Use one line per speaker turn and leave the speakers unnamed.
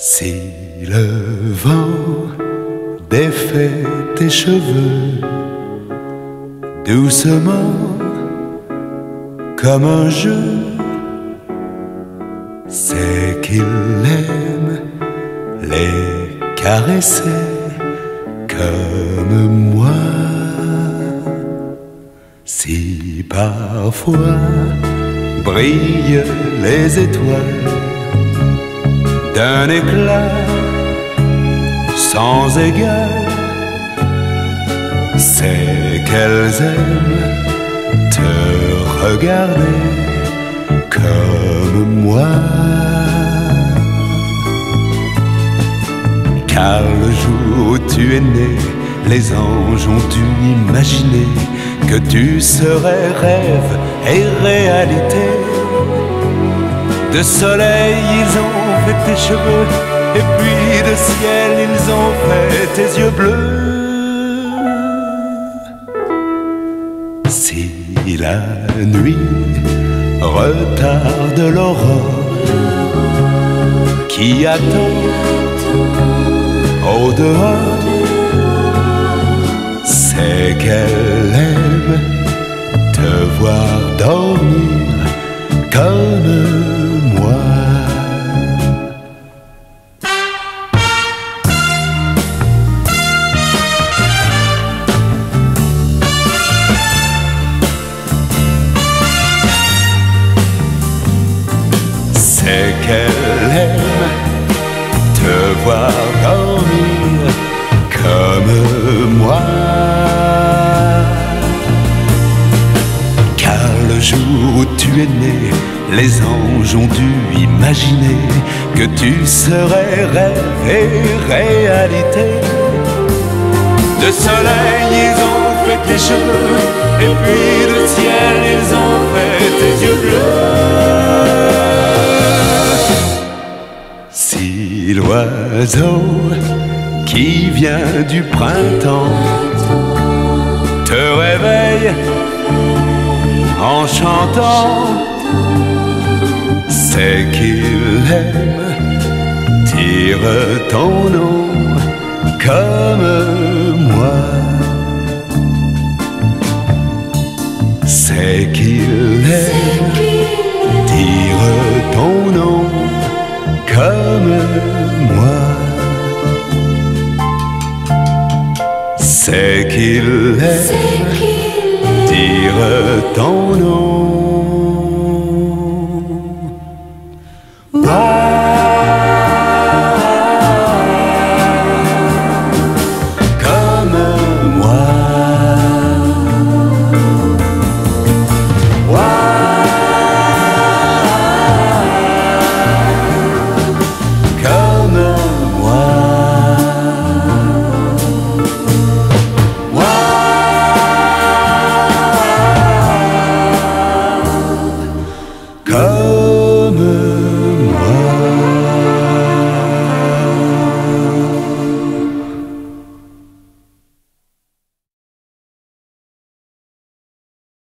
Si le vent défait tes cheveux doucement comme un jeu, c'est qu'il aime les caresser comme moi. Si parfois brillent les étoiles d'un éclat sans égal, c'est qu'elles aiment te regarder comme moi. Car le jour où tu es né, les anges ont dû imaginer que tu serais rêve et réalité. De soleil, ils ont fait tes cheveux, et puis de ciel, ils ont fait tes yeux bleus. Si la nuit retarde l'aurore qui attend au dehors, c'est qu'elle aime te voir dormir comme qu'elle aime te voir dormir comme moi. Car le jour où tu es né, les anges ont dû imaginer que tu serais rêve et réalité. De soleil, ils ont fait tes cheveux, et puis de ciel, ils ont fait tes yeux bleus. L'oiseau qui vient du printemps te réveille en chantant, c'est qu'il aime dire ton nom comme moi. C'est qu'il aime dire ton nom comme moi. C'est qu'il aime dire ton nom. Comme